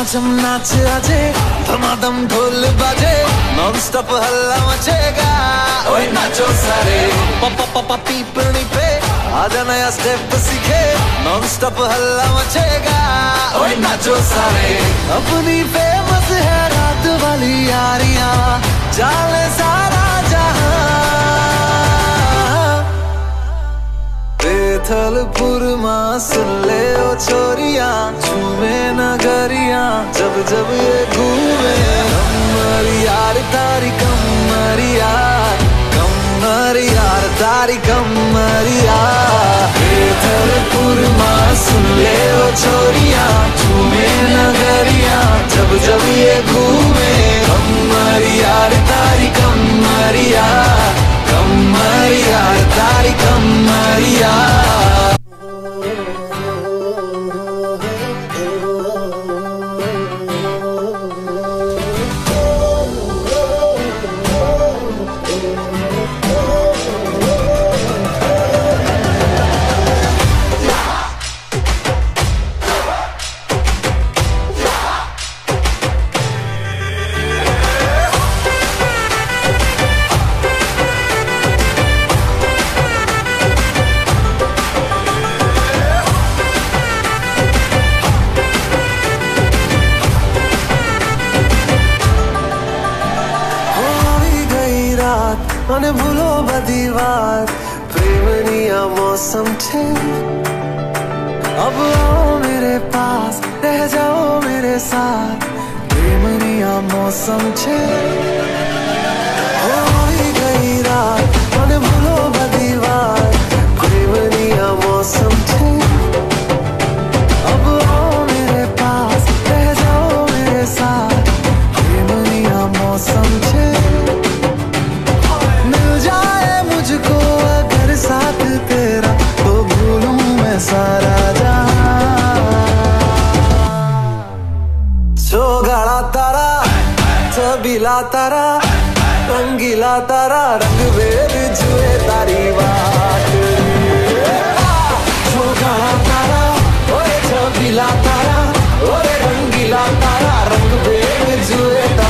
झमाझम नाच आजे, धमाधम ढोल बाजे नॉन स्टॉप हल्ला मचेगा। ओए नाचो सारे। पापा पापा पीपनी पे, आजा नया स्टेप सीखे। नॉन स्टॉप हल्ला मचेगा। ओए नाचो सारे। अपनी फ़ेमस है रात वाली यारियाँ चाले सारा जहाँ। बेथलपुर माँ सुन ले ओ छोरिया यार तारी અને ભૂલો બધી વાત પ્રેમની આ મોસમ છે અબ આવો મેરે પાસ રહ જાઓ મેરે સાથ પ્રેમની આ મોસમ છે जो गाड़ा तारा छबीला तारा, रंगीला तारा, रंग वेर जुए तारी बात जो गाड़ा तारा, ओए छबीला तारा, ओए रंगीला तारा, रंग वेर जुए तारी